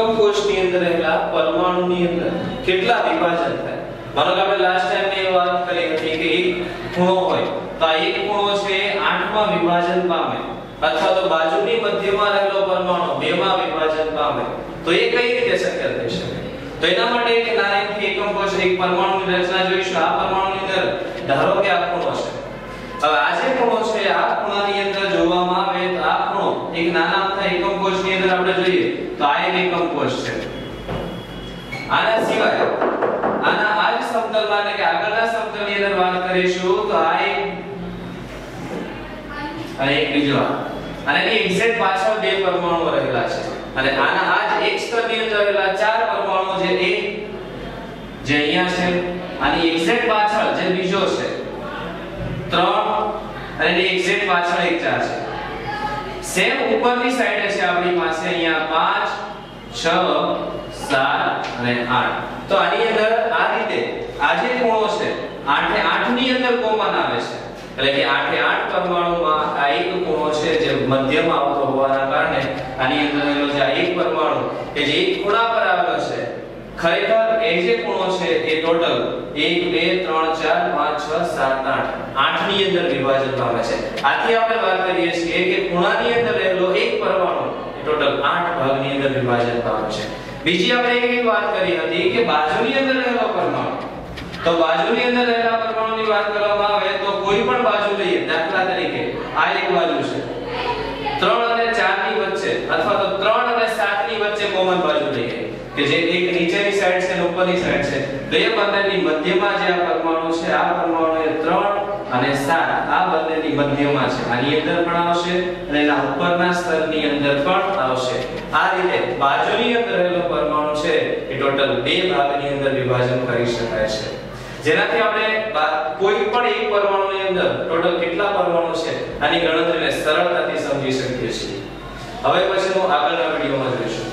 એકમ કોષની અંદર રહેલા પરમાણુની અંદર કેટલા વિભાજન થાય. માનો કે આપણે લાસ્ટ ટાઈમ એ વાત કરી હતી કે એક ખૂણો હોય, તો આ એક ખૂણો છે એ આઠમાં વિભાજન પામે, અથવા તો બાજુની મધ્યમાં રહેલો પરમાણુ બેમાં વિભાજન પામે, તો એ કઈ રીતે શક્ય થઈ શકે? તો એના માટે એક નાનીથી એકમ કોષ એક પરમાણુની રચના જોઈશું. આ પરમાણુની અંદર ધારો કે આ ખૂણો છે. હવે આ જે ખૂણો છે, આ ખૂણાની અંદર જોવામાં આ એક નાના અમથા એકમ કોષની અંદર આપણે જોઈએ તો આ એક એકમ કોષ છે. આના સિવાય, આના આ જ સમતલમાં કે આગળના સમતલની અંદર વાત કરીશું તો આ એક અને એક બીજો. અને એની એક્ઝેક્ટ પાછળ બે પરમાણુઓ રહેલા છે. અને આના આ એક સ્તરની અંદર રહેલા ચાર પરમાણુઓ જે એ જે અહીંયા છે અને એક્ઝેક્ટ પાછળ જે બીજો છે, ત્રણ અને એક્ઝેક્ટ પાછળ એક ચાર છે. સેમ ઉપરની સાઈડે છે આપણી પાસે અહીંયા પાંચ, છ, સાત અને આઠ. તો આની અંદર આ રીતે આ જે ખૂણો છે આઠે આઠની અંદર કોમન આવે છે. એટલે કે આઠે આઠ પરમાણુમાં આ એક ખૂણો છે જે મધ્યમાં આવતો હોવાના કારણે આની અંદર જે આ એક પરમાણુ, કે જે એક ખૂણા પર આવેલો છે ખરેખર એ જે ખૂણો છે એ ટોટલ 1 2 3 4 5 6 7 8 8 ની અંદર વિભાજન પામે છે. આથી આપણે વાત કરીએ છીએ કે ખૂણાની અંદર રહેલો એક પરમાણુ એ ટોટલ 8 ભાગની અંદર વિભાજન પામે છે. બીજી આપણે એક વાત કરી હતી કે બાજુની અંદર રહેલો પરમાણુ. તો બાજુની અંદર રહેલા પરમાણુની વાત કરવામાં આવે તો કોઈ પણ બાજુ લઈએ, દાખલા તરીકે, આ એક બાજુ છે. 3 અને 4 ની વચ્ચે અથવા તો 3 અને 7 ની વચ્ચે કોમન બાજુ લઈએ કે જે સાઈડ છે અને ઉપરની સાઈડ છે. એ બંનેની મધ્યમાં જે આ પરમાણુ છે, આ પરમાણુ એ 3 અને 7 આ બંનેની મધ્યમાં છે. આની અંદર પણ આવશે અને એના ઉપરના સ્તરની અંદર પણ આવશે. આ રીતે બાજુની અંદર રહેલો પરમાણુ છે, એ ટોટલ બે ભાગની અંદર વિભાજન કરી શકાય છે. જેનાથી આપણે કોઈ પણ એક પરમાણુની અંદર ટોટલ કેટલા પરમાણુ છે, આની ગણતરીને સરળતાથી સમજી શકીએ છીએ. હવે પછીનું આગળના વિડીયોમાં જોઈશું.